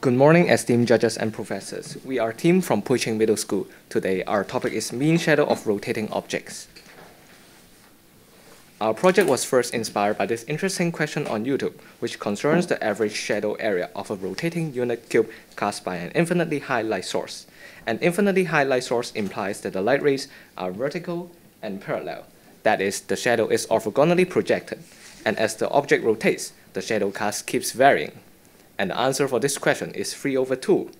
Good morning, esteemed judges and professors. We are team from Pui Ching Middle School. Today, our topic is mean shadow of rotating objects. Our project was first inspired by this interesting question on YouTube, which concerns the average shadow area of a rotating unit cube cast by an infinitely high light source. An infinitely high light source implies that the light rays are vertical and parallel. That is, the shadow is orthogonally projected. And as the object rotates, the shadow cast keeps varying. And the answer for this question is 3 over 2,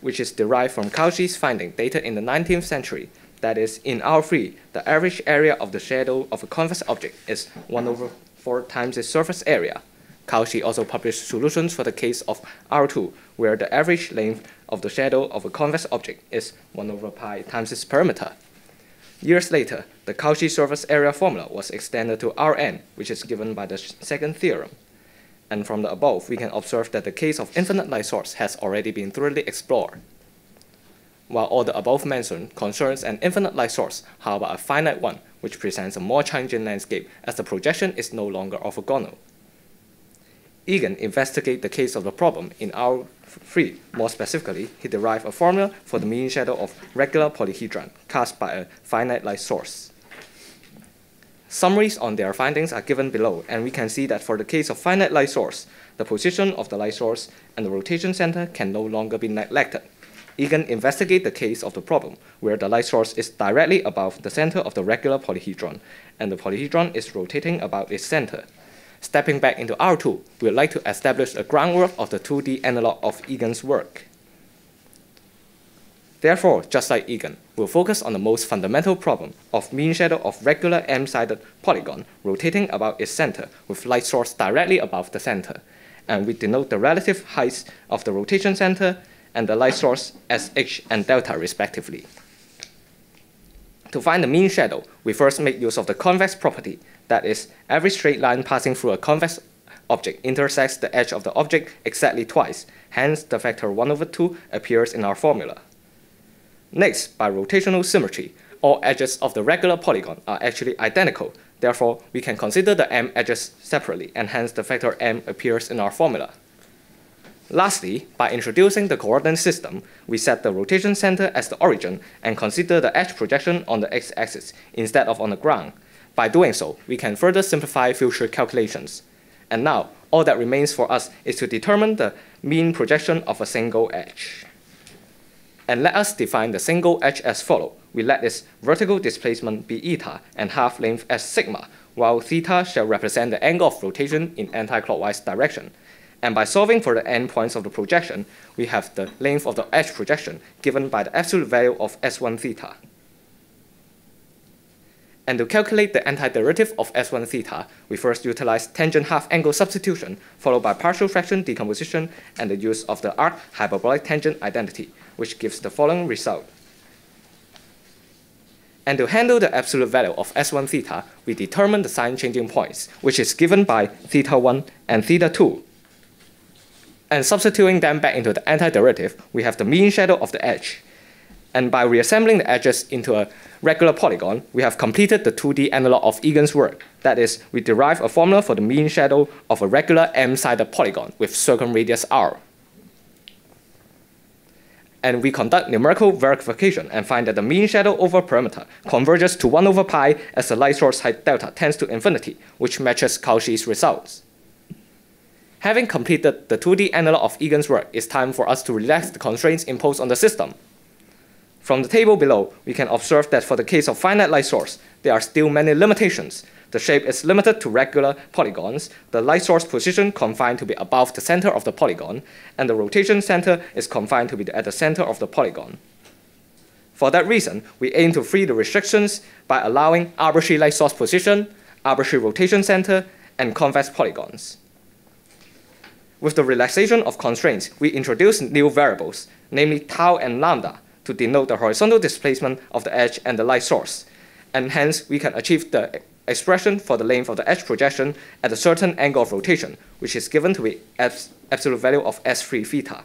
which is derived from Cauchy's finding dated in the 19th century. That is, in R3, the average area of the shadow of a convex object is 1 over 4 times its surface area. Cauchy also published solutions for the case of R2, where the average length of the shadow of a convex object is 1 over pi times its perimeter. Years later, the Cauchy surface area formula was extended to Rn, which is given by the second theorem and from the above, we can observe that the case of infinite light source has already been thoroughly explored. While all the above mentioned concerns an infinite light source, how about a finite one, which presents a more challenging landscape as the projection is no longer orthogonal? Egan investigated the case of the problem in R3. More specifically, he derived a formula for the mean shadow of regular polyhedron cast by a finite light source. Summaries on their findings are given below, and we can see that for the case of finite light source, the position of the light source and the rotation center can no longer be neglected. Egan investigate the case of the problem, where the light source is directly above the center of the regular polyhedron, and the polyhedron is rotating about its center. Stepping back into R2, we would like to establish a groundwork of the 2D analog of Egan's work. Therefore, just like Egan, we'll focus on the most fundamental problem of mean shadow of regular m-sided polygon rotating about its center with light source directly above the center. And we denote the relative heights of the rotation center and the light source as h and delta respectively. To find the mean shadow, we first make use of the convex property, that is, every straight line passing through a convex object intersects the edge of the object exactly twice, hence the factor 1 over 2 appears in our formula. Next, by rotational symmetry, all edges of the regular polygon are actually identical. Therefore, we can consider the m edges separately, and hence the factor m appears in our formula. Lastly, by introducing the coordinate system, we set the rotation center as the origin and consider the edge projection on the x-axis instead of on the ground. By doing so, we can further simplify future calculations. And now, all that remains for us is to determine the mean projection of a single edge. And let us define the single edge as follow. We let its vertical displacement be eta and half length as sigma, while theta shall represent the angle of rotation in anti-clockwise direction. And by solving for the endpoints of the projection, we have the length of the edge projection given by the absolute value of S1 theta. And to calculate the antiderivative of S1 theta, we first utilize tangent half angle substitution, followed by partial fraction decomposition and the use of the arc hyperbolic tangent identity, which gives the following result. And to handle the absolute value of S1 theta, we determine the sign changing points, which is given by theta 1 and theta 2. And substituting them back into the antiderivative, we have the mean shadow of the edge. And by reassembling the edges into a regular polygon, we have completed the 2D analog of Egan's work. That is, we derive a formula for the mean shadow of a regular m-sided polygon with circumradius r. And we conduct numerical verification and find that the mean shadow over perimeter converges to 1 over pi as the light source height delta tends to infinity, which matches Cauchy's results. Having completed the 2D analog of Egan's work, it's time for us to relax the constraints imposed on the system. From the table below, we can observe that for the case of finite light source, there are still many limitations. The shape is limited to regular polygons, the light source position confined to be above the center of the polygon, and the rotation center is confined to be at the center of the polygon. For that reason, we aim to free the restrictions by allowing arbitrary light source position, arbitrary rotation center, and convex polygons. With the relaxation of constraints, we introduce new variables, namely tau and lambda, to denote the horizontal displacement of the edge and the light source. And hence, we can achieve the expression for the length of the edge projection at a certain angle of rotation, which is given to be absolute value of S3 theta.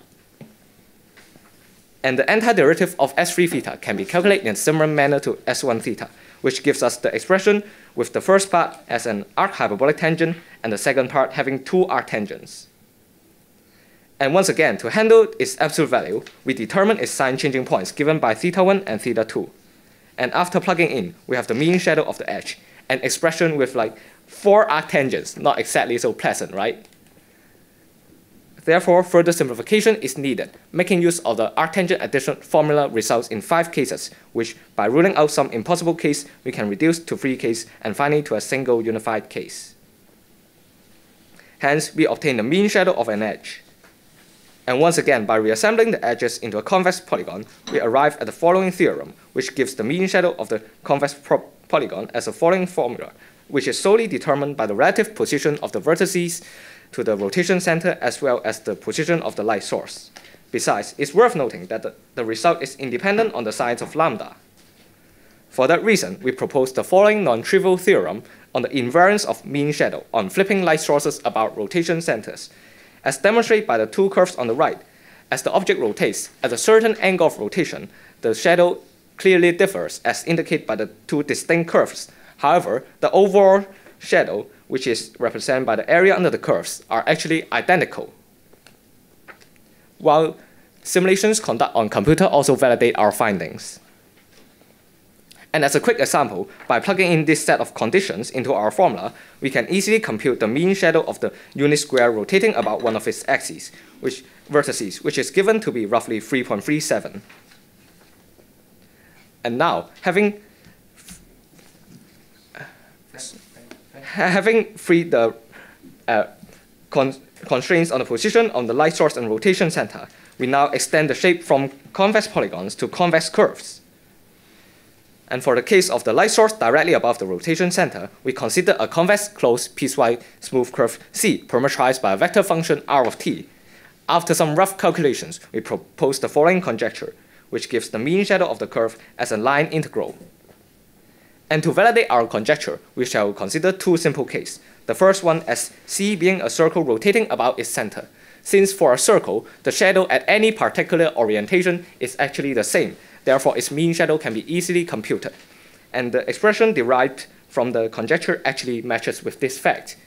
And the antiderivative of S3 theta can be calculated in a similar manner to S1 theta, which gives us the expression with the first part as an arc hyperbolic tangent and the second part having two arc tangents. And once again, to handle its absolute value, we determine its sign changing points given by theta 1 and theta 2. And after plugging in, we have the mean shadow of the edge, an expression with like four arctangents, not exactly so pleasant, right? Therefore, further simplification is needed. Making use of the arctangent addition formula results in five cases, which, by ruling out some impossible case, we can reduce to three cases and finally to a single unified case. Hence, we obtain the mean shadow of an edge. And once again, by reassembling the edges into a convex polygon, we arrive at the following theorem, which gives the mean shadow of the convex polygon as the following formula, which is solely determined by the relative position of the vertices to the rotation center as well as the position of the light source. Besides, it's worth noting that the, the result is independent on the size of lambda. For that reason, we propose the following non-trivial theorem on the invariance of mean shadow on flipping light sources about rotation centers, as demonstrated by the two curves on the right, as the object rotates at a certain angle of rotation, the shadow clearly differs as indicated by the two distinct curves. However, the overall shadow, which is represented by the area under the curves, are actually identical. While simulations conducted on computer also validate our findings. And as a quick example, by plugging in this set of conditions into our formula, we can easily compute the mean shadow of the unit square rotating about one of its axes, which vertices, which is given to be roughly 3.37. And now, having having freed the uh, con constraints on the position on the light source and rotation center, we now extend the shape from convex polygons to convex curves. And for the case of the light source directly above the rotation center, we consider a convex closed piecewise smooth curve C parameterized by a vector function r of t. After some rough calculations, we propose the following conjecture, which gives the mean shadow of the curve as a line integral. And to validate our conjecture, we shall consider two simple cases. The first one as C being a circle rotating about its center. Since for a circle, the shadow at any particular orientation is actually the same, Therefore, its mean shadow can be easily computed. And the expression derived from the conjecture actually matches with this fact.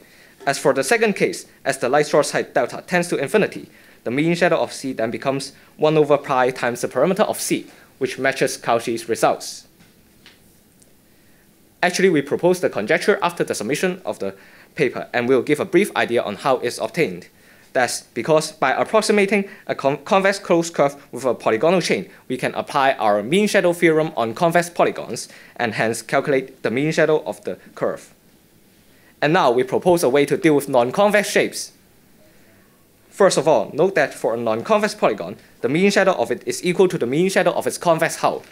As for the second case, as the light source height delta tends to infinity, the mean shadow of C then becomes 1 over pi times the perimeter of C, which matches Cauchy's results. Actually, we propose the conjecture after the submission of the paper, and we'll give a brief idea on how it's obtained. That's because by approximating a con convex closed curve with a polygonal chain, we can apply our mean shadow theorem on convex polygons and hence calculate the mean shadow of the curve. And now we propose a way to deal with non-convex shapes. First of all, note that for a non-convex polygon, the mean shadow of it is equal to the mean shadow of its convex hull.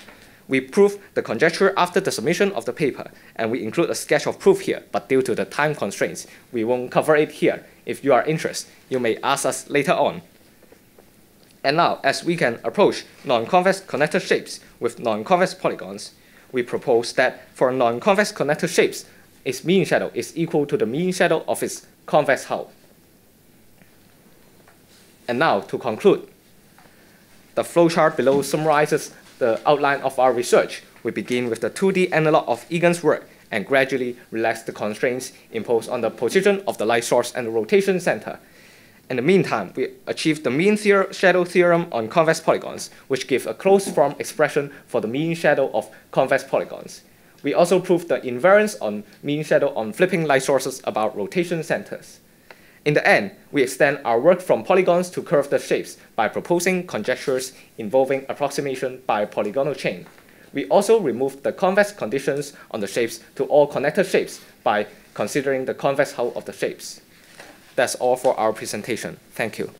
We prove the conjecture after the submission of the paper, and we include a sketch of proof here, but due to the time constraints, we won't cover it here. If you are interested, you may ask us later on. And now, as we can approach non-convex connected shapes with non-convex polygons, we propose that for non-convex connected shapes, its mean shadow is equal to the mean shadow of its convex hull. And now, to conclude, the flowchart below summarizes the outline of our research, we begin with the 2D analog of Egan's work and gradually relax the constraints imposed on the position of the light source and the rotation center. In the meantime, we achieved the mean theor shadow theorem on convex polygons, which give a closed form expression for the mean shadow of convex polygons. We also proved the invariance on mean shadow on flipping light sources about rotation centers. In the end, we extend our work from polygons to curved shapes by proposing conjectures involving approximation by polygonal chain. We also removed the convex conditions on the shapes to all connected shapes by considering the convex hull of the shapes. That's all for our presentation. Thank you.